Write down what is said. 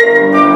Música